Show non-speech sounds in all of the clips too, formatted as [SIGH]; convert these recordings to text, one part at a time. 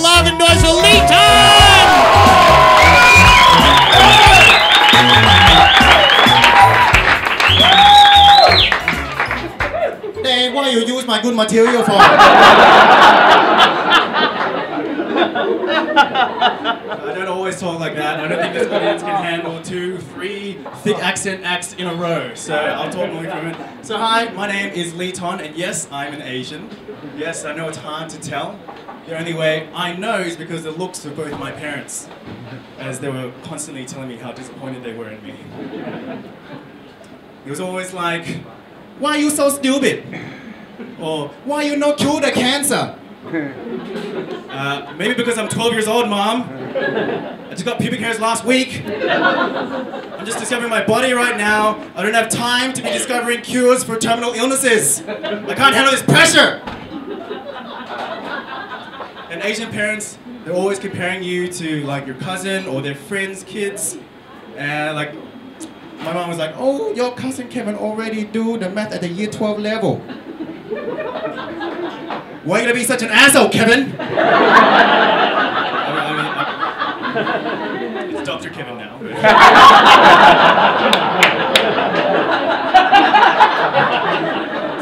some love and noise for Lee Ton! Hey, what you use my good material for? I don't always talk like that. I don't think this audience can handle two, three thick accent acts in a row. So I'll talk more from it. So hi, my name is Lee Ton, and yes, I'm an Asian. Yes, I know it's hard to tell. The only way I know is because the looks of both my parents, as they were constantly telling me how disappointed they were in me. It was always like, why are you so stupid? Or why are you not cure the cancer? Uh, maybe because I'm 12 years old, mom. I just got pubic hairs last week. I'm just discovering my body right now. I don't have time to be discovering cures for terminal illnesses. I can't handle this pressure. And Asian parents, they're always comparing you to like your cousin or their friends' kids. And like, my mom was like, oh, your cousin Kevin already do the math at the year 12 level. Why are you gonna be such an asshole, Kevin? I mean, I mean, it's Dr. Kevin now.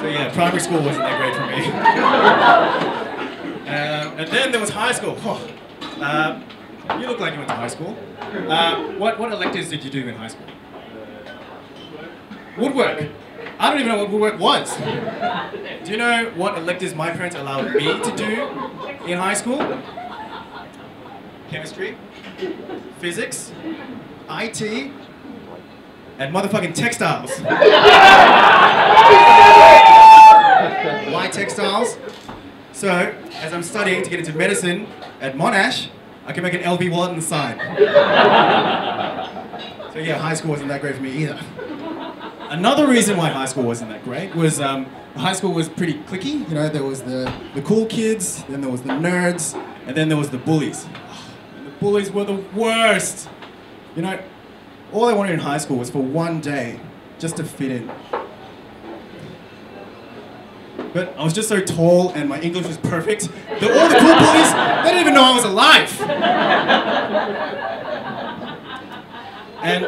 so yeah, primary school wasn't that great for me. Then there was high school. Oh, uh, you look like you went to high school. Uh, what, what electives did you do in high school? Woodwork. I don't even know what woodwork was. Do you know what electives my parents allowed me to do in high school? Chemistry, physics, IT, and motherfucking textiles. [LAUGHS] Why textiles? So, as I'm studying to get into medicine at Monash, I can make an LV wallet on the. [LAUGHS] So yeah, high school wasn't that great for me either. Another reason why high school wasn't that great was um, high school was pretty clicky. You know, there was the, the cool kids, then there was the nerds, and then there was the bullies. And the bullies were the worst. You know, all I wanted in high school was for one day just to fit in. But I was just so tall and my English was perfect that all the cool boys, they didn't even know I was alive. And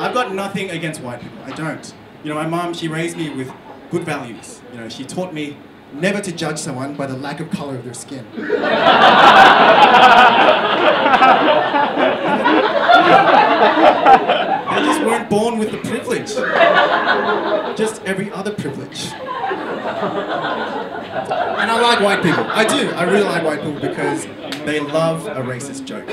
I've got nothing against white people. I don't. You know, my mom, she raised me with good values. You know, she taught me never to judge someone by the lack of color of their skin. they just weren't born with the privilege. Just every other privilege. And I like white people. I do. I really like white people because they love a racist joke.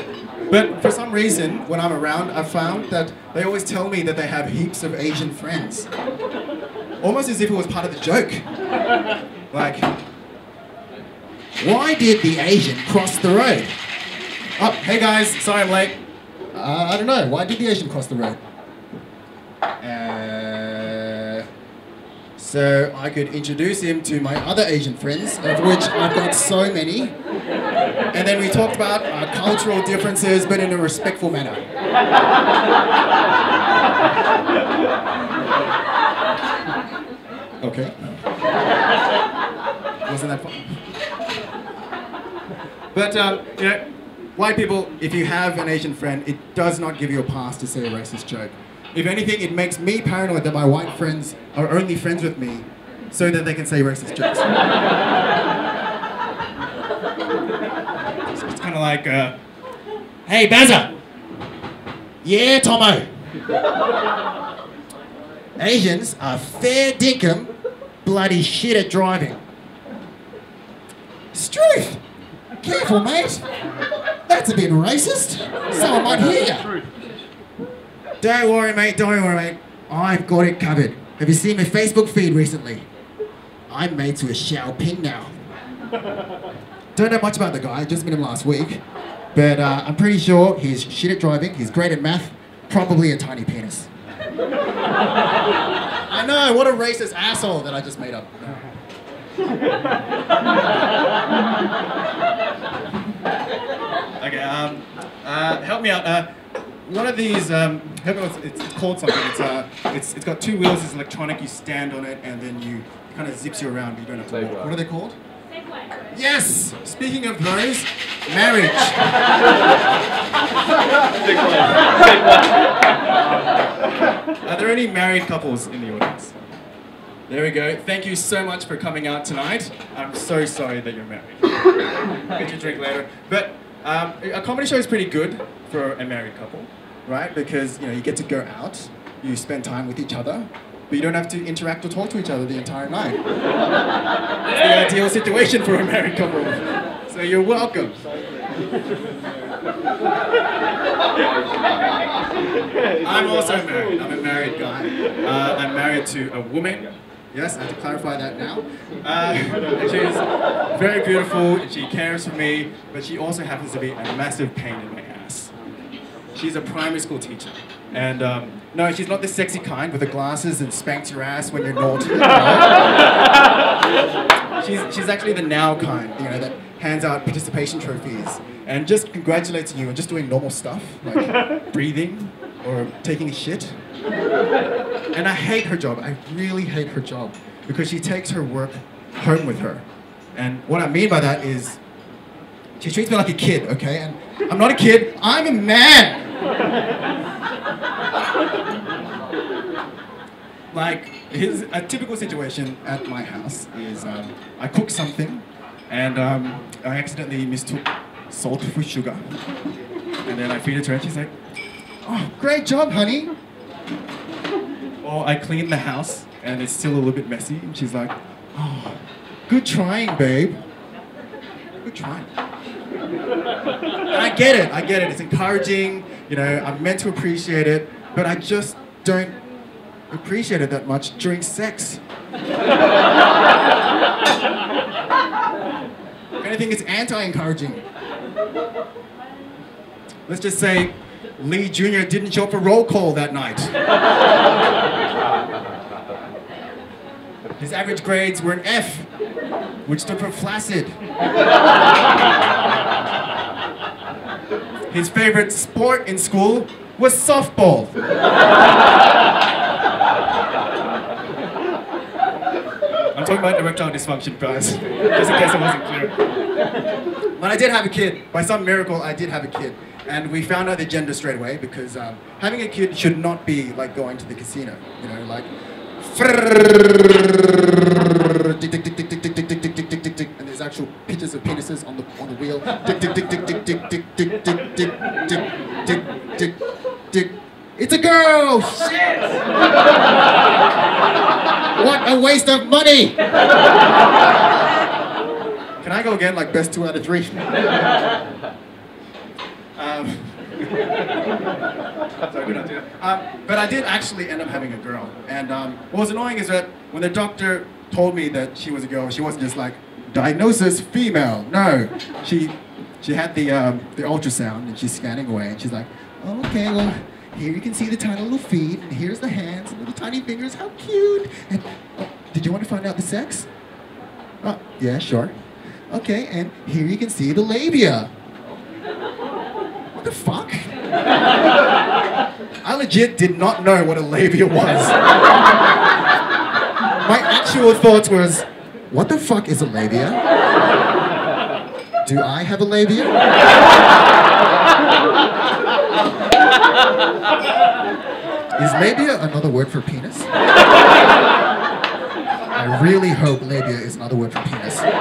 But for some reason, when I'm around, I've found that they always tell me that they have heaps of Asian friends. Almost as if it was part of the joke. Like, why did the Asian cross the road? Oh, hey guys, sorry I'm late. Uh, I don't know. Why did the Asian cross the road? So I could introduce him to my other Asian friends, of which I've got so many. And then we talked about our cultural differences, but in a respectful manner. [LAUGHS] Okay. Wasn't that fun? But, um, you know, white people, if you have an Asian friend, it does not give you a pass to say a racist joke. If anything, it makes me paranoid that my white friends are only friends with me so that they can say racist jokes. [LAUGHS] it's kind of like, uh, hey, Bazza! Yeah, Tomo! Asians are fair dinkum, bloody shit at driving. Struth! Careful, mate. That's a bit racist. Someone might hear you. Don't worry, mate. Don't worry, mate. I've got it covered. Have you seen my Facebook feed recently? I'm mates with Xiaoping now. [LAUGHS] Don't know much about the guy. Just met him last week. But uh, I'm pretty sure he's shit at driving. He's great at math. Probably a tiny penis. [LAUGHS] I know. What a racist asshole that I just made up. [LAUGHS] Okay, um, uh, help me out. Uh, one of these, um, help me with, it's called something. It's, uh, it's, it's got two wheels, it's electronic, you stand on it, and then you, it kind of zips you around, but you don't have to walk. What are they called? Segway. Yes! Speaking of those, marriage. [LAUGHS] Are there any married couples in the audience? There we go. Thank you so much for coming out tonight. I'm so sorry that you're married. Get your drink later. But um, a comedy show is pretty good for a married couple, right? Because you know you get to go out, you spend time with each other, but you don't have to interact or talk to each other the entire night. It's the ideal situation for a married couple. So you're welcome. I'm also married. I'm a married guy. Uh, I'm married to a woman. Yes, I have to clarify that now. Uh, she's very beautiful, and she cares for me, but she also happens to be a massive pain in my. She's a primary school teacher. And um, no, she's not the sexy kind with the glasses and spanks your ass when you're naughty. [LAUGHS] she's, she's actually the now kind, you know, that hands out participation trophies and just congratulates you and just doing normal stuff, like [LAUGHS] breathing or taking a shit. And I hate her job. I really hate her job because she takes her work home with her. And what I mean by that is she treats me like a kid, okay? And I'm not a kid, I'm a man. [LAUGHS] like his a typical situation at my house is um, I cook something and um, I accidentally mistook salt for sugar. And then I feed it to her and she's like, Oh, great job, honey. Or I clean the house and it's still a little bit messy and she's like, Oh, good trying, babe. Good trying. And I get it, I get it. It's encouraging, you know, I'm meant to appreciate it, but I just don't appreciate it that much during sex. if anything, it's anti-encouraging. Let's just say Lee Jr. didn't show up for roll call that night. His average grades were an F, which stood for flaccid. His favorite sport in school was softball. I'm talking about erectile dysfunction, guys, just in case it wasn't clear. But I did have a kid. By some miracle, I did have a kid. And we found out the gender straight away because um, having a kid should not be like going to the casino. You know, like. [LAUGHS] Actual pictures of penises on the on the wheel. Dick, dick, dick, dick, dick, dick, dick, dick, dick, dick, dick, dick, dick. It's a girl! Shit! What a waste of money! Can I go again, like best two out of three? um, sorry, we don't do that. Um, but I did actually end up having a girl. And um, what was annoying is that when the doctor told me that she was a girl, she wasn't just like, diagnosis female. No, she she had the um, the ultrasound and she's scanning away and she's like, oh, okay, well, here you can see the tiny little feet and here's the hands and little tiny fingers. How cute! And oh, did you want to find out the sex? Oh, yeah, sure. Okay, and here you can see the labia. What the fuck? I legit did not know what a labia was. My actual thoughts was, what the fuck is a labia? Do I have a labia? Is labia another word for penis? I really hope labia is another word for penis. Turns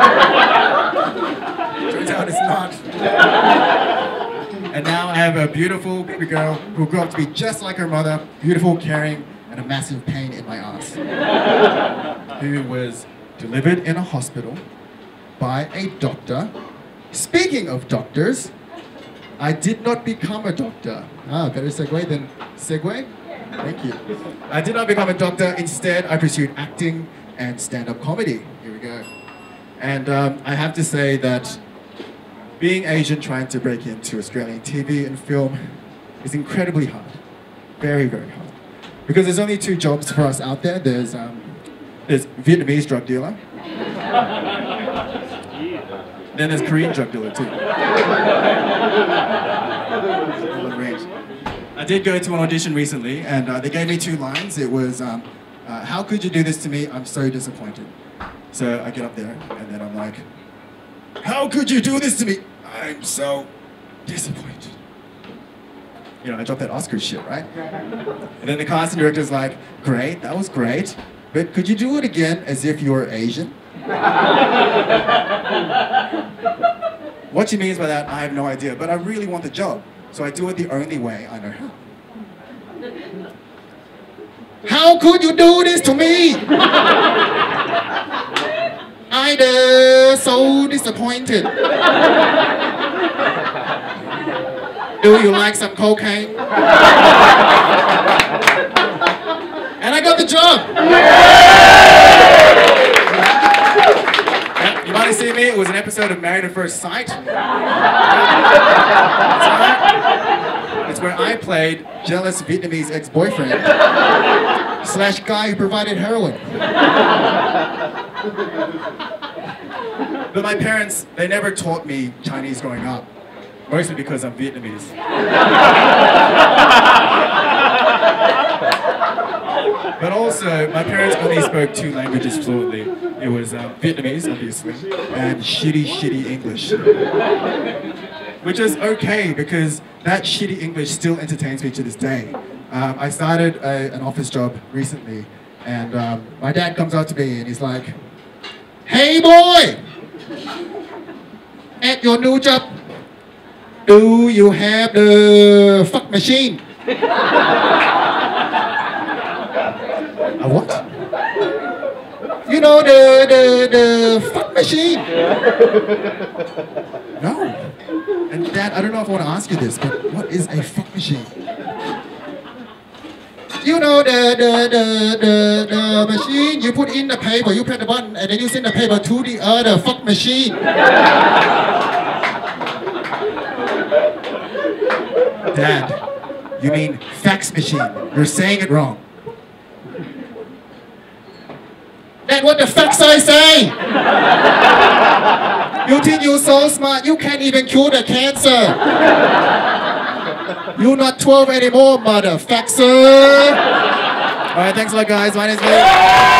out it's not. And now I have a beautiful baby girl who grew up to be just like her mother, beautiful, caring, and a massive pain in my ass. who was delivered in a hospital by a doctor. Speaking of doctors, I did not become a doctor. Ah, better segue than Segway? Thank you. I did not become a doctor. Instead, I pursued acting and stand-up comedy. Here we go. And um, I have to say that being Asian trying to break into Australian TV and film is incredibly hard. Very, very hard. Because there's only two jobs for us out there. There's, um, there's Vietnamese drug dealer. then there's Korean drug dealer too. I did go to an audition recently and uh, they gave me two lines. It was, um, uh, how could you do this to me? I'm so disappointed. So I get up there and then I'm like, how could you do this to me? I'm so disappointed. You know, I dropped that Oscar shit, right? And then the casting director's like, great, that was great, but could you do it again as if you were Asian? [LAUGHS] what she means by that, I have no idea, but I really want the job, so I do it the only way I know how. How could you do this to me? [LAUGHS] I'm so disappointed. Do you like some cocaine? [LAUGHS] the job. Yeah, you might have seen me. It was an episode of Married at First Sight. It's where I played jealous Vietnamese ex-boyfriend slash guy who provided heroin. But my parents, they never taught me Chinese growing up. Mostly because I'm Vietnamese. But also, my parents only spoke two languages fluently. It was um, Vietnamese, obviously, and shitty, shitty English. Which is okay because that shitty English still entertains me to this day. Um, I started a, an office job recently, and um, my dad comes up to me and he's like, Hey boy! At your new job, do you have the fuck machine? A what? You know the the the fuck machine? [LAUGHS] No. And Dad, I don't know if I want to ask you this, but what is a fuck machine? You know the, the, the, the, the machine, you put in the paper, you press the button, and then you send the paper to the other fuck machine. Dad, you mean fax machine. You're saying it wrong. That's what the fax I say! You think you're so smart, you can't even cure the cancer! You're not 12 anymore, motherfucker! Alright, thanks a lot guys, my name's Lee.